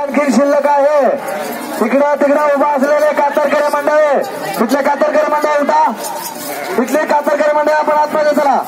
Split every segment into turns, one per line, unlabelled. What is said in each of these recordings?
आणखी शिल्लक आहे. तिकडं तिकडं उभा असलेले कातरकरे मंडळे तिथले कातरकरे मंडळ होता तिथले कातरकरे मंडळ आपण आतमध्ये चला.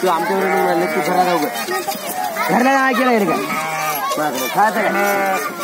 तू आमच्यावर नक्की घरात जाऊ घरला काय केलं रे का? खायचं काय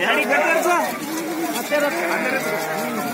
やり方さ、当てろ、当てろ。